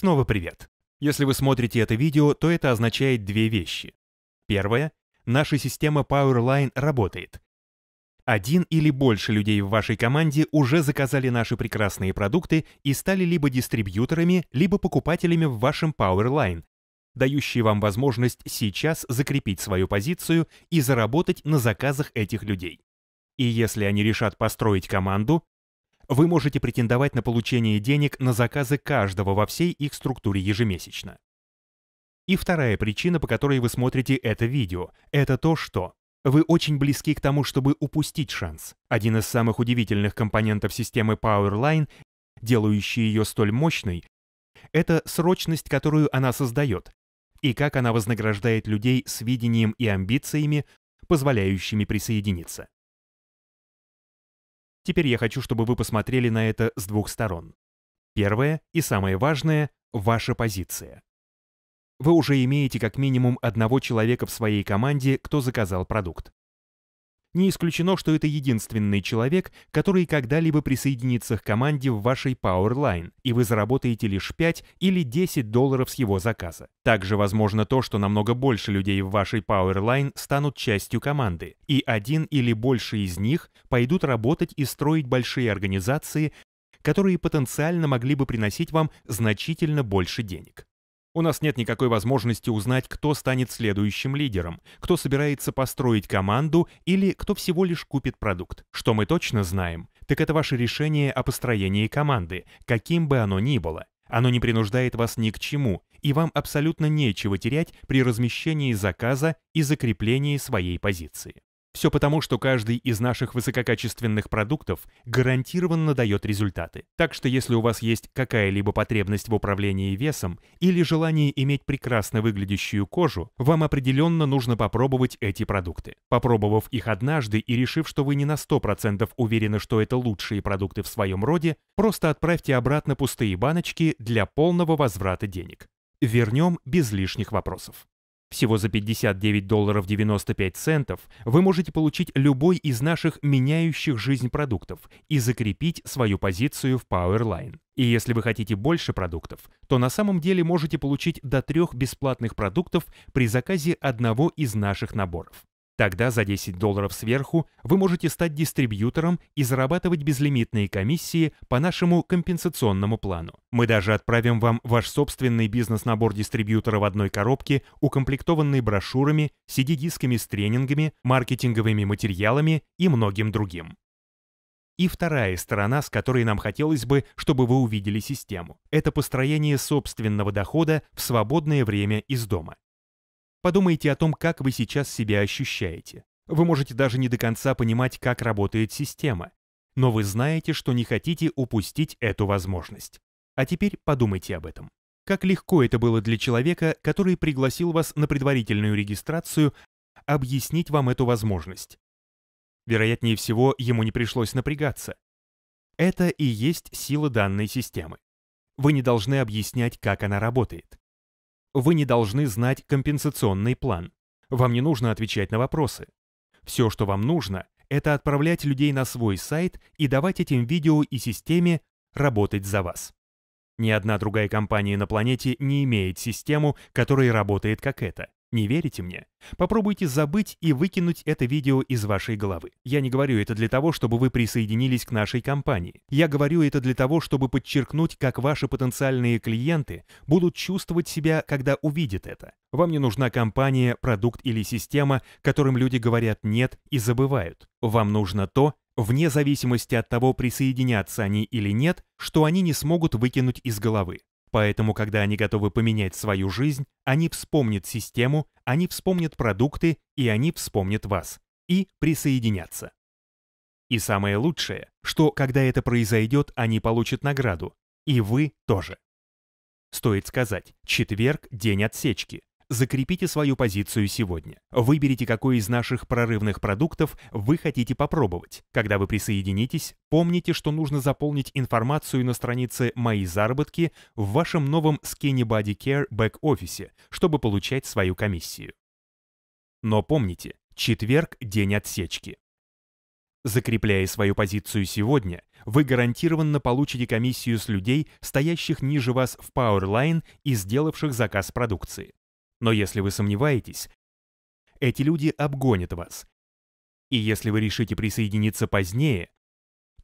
Снова привет. Если вы смотрите это видео, то это означает две вещи. Первое. Наша система Powerline работает. Один или больше людей в вашей команде уже заказали наши прекрасные продукты и стали либо дистрибьюторами, либо покупателями в вашем Powerline, дающие вам возможность сейчас закрепить свою позицию и заработать на заказах этих людей. И если они решат построить команду, вы можете претендовать на получение денег на заказы каждого во всей их структуре ежемесячно. И вторая причина, по которой вы смотрите это видео, это то, что вы очень близки к тому, чтобы упустить шанс. Один из самых удивительных компонентов системы Powerline, делающий ее столь мощной, это срочность, которую она создает, и как она вознаграждает людей с видением и амбициями, позволяющими присоединиться. Теперь я хочу, чтобы вы посмотрели на это с двух сторон. Первое и самое важное – ваша позиция. Вы уже имеете как минимум одного человека в своей команде, кто заказал продукт. Не исключено, что это единственный человек, который когда-либо присоединится к команде в вашей Powerline, и вы заработаете лишь 5 или 10 долларов с его заказа. Также возможно то, что намного больше людей в вашей Powerline станут частью команды, и один или больше из них пойдут работать и строить большие организации, которые потенциально могли бы приносить вам значительно больше денег. У нас нет никакой возможности узнать, кто станет следующим лидером, кто собирается построить команду или кто всего лишь купит продукт. Что мы точно знаем, так это ваше решение о построении команды, каким бы оно ни было. Оно не принуждает вас ни к чему, и вам абсолютно нечего терять при размещении заказа и закреплении своей позиции. Все потому, что каждый из наших высококачественных продуктов гарантированно дает результаты. Так что если у вас есть какая-либо потребность в управлении весом или желание иметь прекрасно выглядящую кожу, вам определенно нужно попробовать эти продукты. Попробовав их однажды и решив, что вы не на 100% уверены, что это лучшие продукты в своем роде, просто отправьте обратно пустые баночки для полного возврата денег. Вернем без лишних вопросов. Всего за 59 долларов 95 центов вы можете получить любой из наших меняющих жизнь продуктов и закрепить свою позицию в Powerline. И если вы хотите больше продуктов, то на самом деле можете получить до трех бесплатных продуктов при заказе одного из наших наборов. Тогда за 10 долларов сверху вы можете стать дистрибьютором и зарабатывать безлимитные комиссии по нашему компенсационному плану. Мы даже отправим вам ваш собственный бизнес-набор дистрибьютора в одной коробке, укомплектованный брошюрами, CD-дисками с тренингами, маркетинговыми материалами и многим другим. И вторая сторона, с которой нам хотелось бы, чтобы вы увидели систему, это построение собственного дохода в свободное время из дома. Подумайте о том, как вы сейчас себя ощущаете. Вы можете даже не до конца понимать, как работает система, но вы знаете, что не хотите упустить эту возможность. А теперь подумайте об этом. Как легко это было для человека, который пригласил вас на предварительную регистрацию, объяснить вам эту возможность. Вероятнее всего, ему не пришлось напрягаться. Это и есть сила данной системы. Вы не должны объяснять, как она работает. Вы не должны знать компенсационный план. Вам не нужно отвечать на вопросы. Все, что вам нужно, это отправлять людей на свой сайт и давать этим видео и системе работать за вас. Ни одна другая компания на планете не имеет систему, которая работает как эта. Не верите мне? Попробуйте забыть и выкинуть это видео из вашей головы. Я не говорю это для того, чтобы вы присоединились к нашей компании. Я говорю это для того, чтобы подчеркнуть, как ваши потенциальные клиенты будут чувствовать себя, когда увидят это. Вам не нужна компания, продукт или система, которым люди говорят «нет» и забывают. Вам нужно то, вне зависимости от того, присоединятся они или нет, что они не смогут выкинуть из головы. Поэтому, когда они готовы поменять свою жизнь, они вспомнят систему, они вспомнят продукты, и они вспомнят вас. И присоединятся. И самое лучшее, что когда это произойдет, они получат награду. И вы тоже. Стоит сказать, четверг – день отсечки. Закрепите свою позицию сегодня. Выберите, какой из наших прорывных продуктов вы хотите попробовать. Когда вы присоединитесь, помните, что нужно заполнить информацию на странице «Мои заработки» в вашем новом Skinny Body Care бэк-офисе, чтобы получать свою комиссию. Но помните, четверг – день отсечки. Закрепляя свою позицию сегодня, вы гарантированно получите комиссию с людей, стоящих ниже вас в Powerline и сделавших заказ продукции. Но если вы сомневаетесь, эти люди обгонят вас. И если вы решите присоединиться позднее,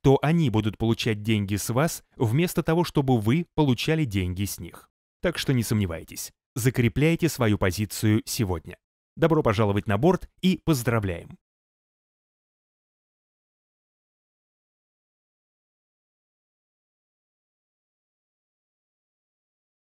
то они будут получать деньги с вас вместо того, чтобы вы получали деньги с них. Так что не сомневайтесь, закрепляйте свою позицию сегодня. Добро пожаловать на борт и поздравляем!